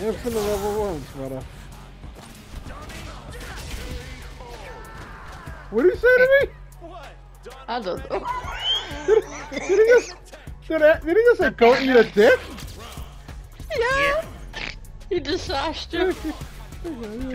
Infinite level ones, brother. What did he say to me? I don't know. Did he just, did, did he just say go eat a dick? yeah. He just sashed him.